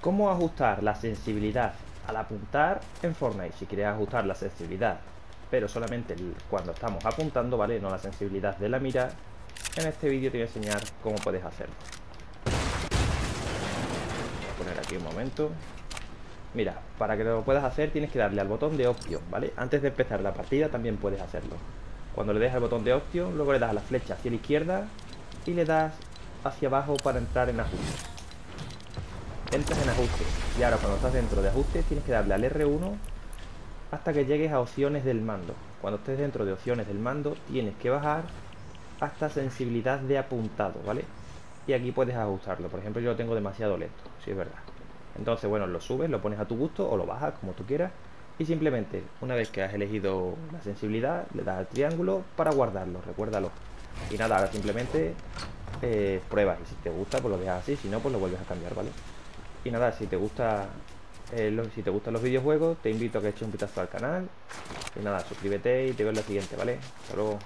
¿Cómo ajustar la sensibilidad al apuntar en Fortnite? Si quieres ajustar la sensibilidad, pero solamente cuando estamos apuntando, ¿vale? No la sensibilidad de la mira. En este vídeo te voy a enseñar cómo puedes hacerlo. Voy a poner aquí un momento. Mira, para que lo puedas hacer tienes que darle al botón de opción, ¿vale? Antes de empezar la partida también puedes hacerlo. Cuando le des al botón de opción, luego le das a la flecha hacia la izquierda y le das hacia abajo para entrar en ajustes. Entras en ajustes y ahora cuando estás dentro de ajustes tienes que darle al R1 hasta que llegues a opciones del mando. Cuando estés dentro de opciones del mando tienes que bajar hasta sensibilidad de apuntado, ¿vale? Y aquí puedes ajustarlo. Por ejemplo, yo lo tengo demasiado lento, si es verdad. Entonces, bueno, lo subes, lo pones a tu gusto o lo bajas como tú quieras. Y simplemente, una vez que has elegido la sensibilidad, le das al triángulo para guardarlo, recuérdalo. Y nada, ahora simplemente eh, pruebas. Y si te gusta, pues lo dejas así. Si no, pues lo vuelves a cambiar, ¿vale? Y nada, si te gusta eh, si te gustan los videojuegos, te invito a que eches un pitazo al canal. Y nada, suscríbete y te veo en la siguiente, ¿vale? Hasta luego.